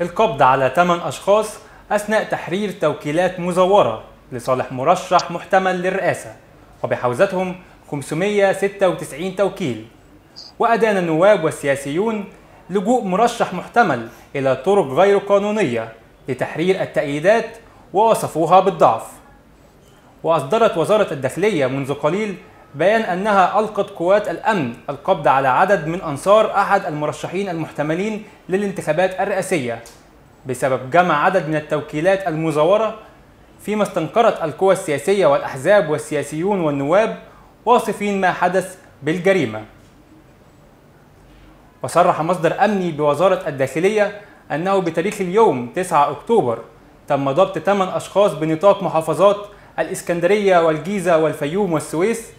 القبض على 8 أشخاص أثناء تحرير توكيلات مزورة لصالح مرشح محتمل للرئاسة وبحوزتهم 596 توكيل. وأدان النواب والسياسيون لجوء مرشح محتمل إلى طرق غير قانونية لتحرير التأييدات ووصفوها بالضعف. وأصدرت وزارة الداخلية منذ قليل بيان أنها ألقت قوات الأمن القبض على عدد من أنصار أحد المرشحين المحتملين للانتخابات الرئاسية بسبب جمع عدد من التوكيلات المزورة فيما استنكرت القوى السياسية والأحزاب والسياسيون والنواب واصفين ما حدث بالجريمة. وصرح مصدر أمني بوزارة الداخلية أنه بتاريخ اليوم 9 أكتوبر تم ضبط 8 أشخاص بنطاق محافظات الإسكندرية والجيزة والفيوم والسويس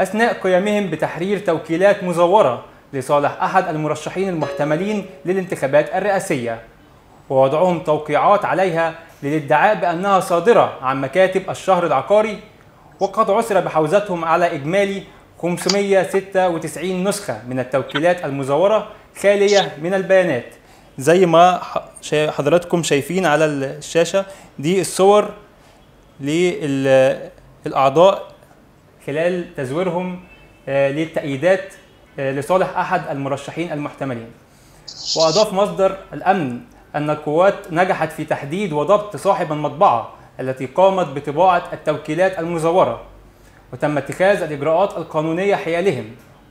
أثناء قيامهم بتحرير توكيلات مزورة لصالح أحد المرشحين المحتملين للانتخابات الرئاسية. ووضعهم توقيعات عليها للادعاء بأنها صادرة عن مكاتب الشهر العقاري وقد عثر بحوزتهم على إجمالي 596 نسخة من التوكيلات المزورة خالية من البيانات. زي ما حضراتكم شايفين على الشاشة دي الصور للأعضاء خلال تزويرهم للتأييدات لصالح أحد المرشحين المحتملين. وأضاف مصدر الأمن أن القوات نجحت في تحديد وضبط صاحب المطبعة التي قامت بطباعة التوكيلات المزورة وتم اتخاذ الإجراءات القانونية حيالهم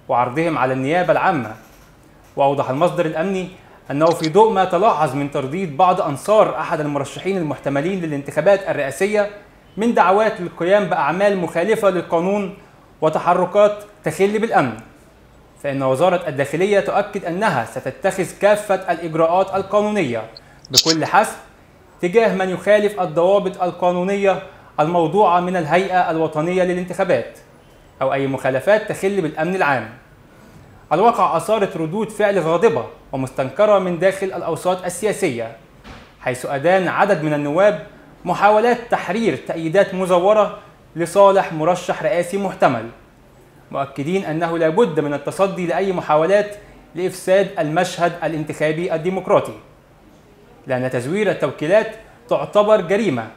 وعرضهم على النيابة العامة. وأوضح المصدر الأمني أنه في ضوء ما تلاحظ من ترديد بعض أنصار أحد المرشحين المحتملين للانتخابات الرئاسية من دعوات للقيام بأعمال مخالفة للقانون وتحركات تخل بالأمن فإن وزارة الداخلية تؤكد أنها ستتخذ كافة الإجراءات القانونية بكل حسب تجاه من يخالف الضوابط القانونية الموضوعة من الهيئة الوطنية للانتخابات أو أي مخالفات تخل بالأمن العام. الواقع أثارت ردود فعل غاضبة ومستنكرة من داخل الأوساط السياسية حيث أدان عدد من النواب محاولات تحرير تأييدات مزورة لصالح مرشح رئاسي محتمل. مؤكدين أنه لابد من التصدي لأي محاولات لإفساد المشهد الانتخابي الديمقراطي. لأن تزوير التوكيلات تعتبر جريمة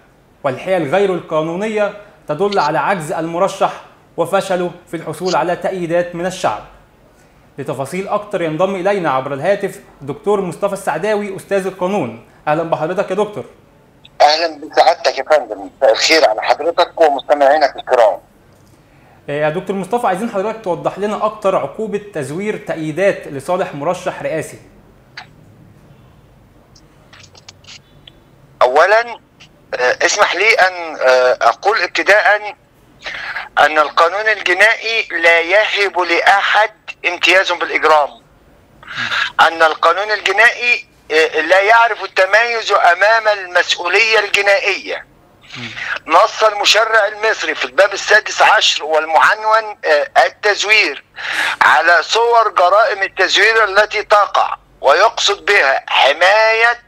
والحيل غير القانونية تدل على عجز المرشح وفشله في الحصول على تأييدات من الشعب. لتفاصيل أكتر ينضم إلينا عبر الهاتف دكتور مصطفى السعداوي أستاذ القانون. أهلا بحضرتك يا دكتور. أهلا بسعادتك يا فندم. الخير على حضرتك ومستمعينك الكرام. يا دكتور مصطفى عايزين حضرتك توضح لنا أكتر عقوبة تزوير تأييدات لصالح مرشح رئاسي. اولا اسمح لي أن أقول ابتداء أن القانون الجنائي لا يهب لأحد امتياز بالإجرام. أن القانون الجنائي لا يعرف التميز أمام المسؤولية الجنائية. نص المشرع المصري في الباب السادس عشر والمعنون التزوير على صور جرائم التزوير التي تقع ويقصد بها حماية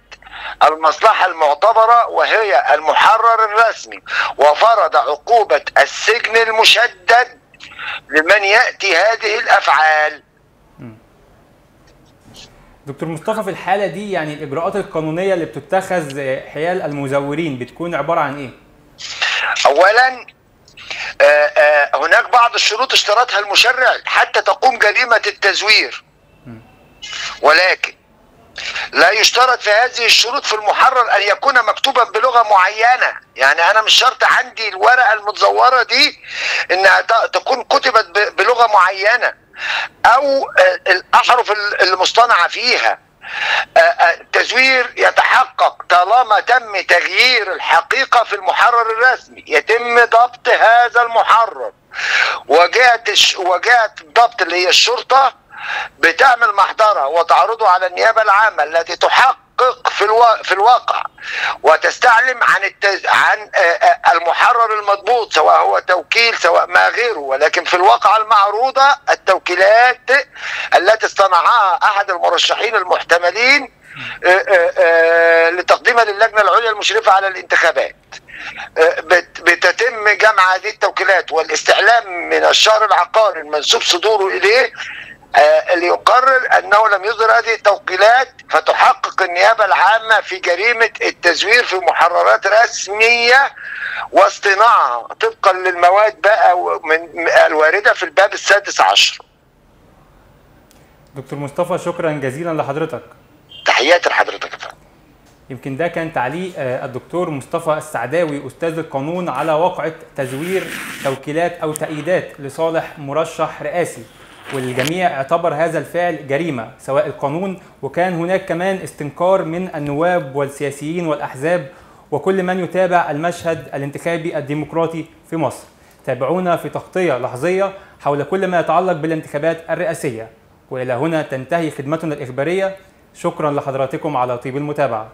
المصلحة المعتبرة وهي المحرر الرسمي. وفرض عقوبة السجن المشدد لمن يأتي هذه الأفعال. دكتور مصطفى في الحالة دي يعني الإجراءات القانونية اللي بتتخذ حيال المزورين بتكون عبارة عن إيه؟ أولا آآ آآ هناك بعض الشروط اشترطها المشرع حتى تقوم جريمة التزوير. ولكن لا يشترط في هذه الشروط في المحرر أن يكون مكتوبا بلغة معينة. يعني أنا مش شرط عندي الورقة المتزورة دي إنها تكون كتبت بلغه معينة أو الأحرف المصطنعة فيها. التزوير يتحقق طالما تم تغيير الحقيقة في المحرر الرسمي. يتم ضبط هذا المحرر. وجهة وجهة الضبط اللي هي الشرطة بتعمل محضرها وتعرضه على النيابة العامة التي تحقق في الوا... في الواقع. وتستعلم عن التز... عن المحرر المضبوط سواء هو توكيل سواء ما غيره. ولكن في الواقع المعروضة التوكيلات التي اصطنعها أحد المرشحين المحتملين لتقديمها للجنة العليا المشرفة على الانتخابات. بتتم جمع هذه التوكيلات والاستعلام من الشهر العقاري المنسوب صدوره إليه آه، ليقرر أنه لم يصدر هذه التوكيلات فتحقق النيابة العامة في جريمة التزوير في محررات رسمية واصطناعها طبقا للمواد بقى من الواردة في الباب السادس عشر. دكتور مصطفى شكرا جزيلا لحضرتك تحياتي لحضرتك يا فندم. يمكن ده كان تعليق آه، الدكتور مصطفى السعداوي أستاذ القانون على واقعه تزوير توكيلات أو تأييدات لصالح مرشح رئاسي والجميع اعتبر هذا الفعل جريمة سواء القانون وكان هناك كمان استنكار من النواب والسياسيين والأحزاب وكل من يتابع المشهد الانتخابي الديمقراطي في مصر. تابعونا في تغطية لحظية حول كل ما يتعلق بالانتخابات الرئاسية. وإلى هنا تنتهي خدمتنا الإخبارية. شكرا لحضراتكم على طيب المتابعة.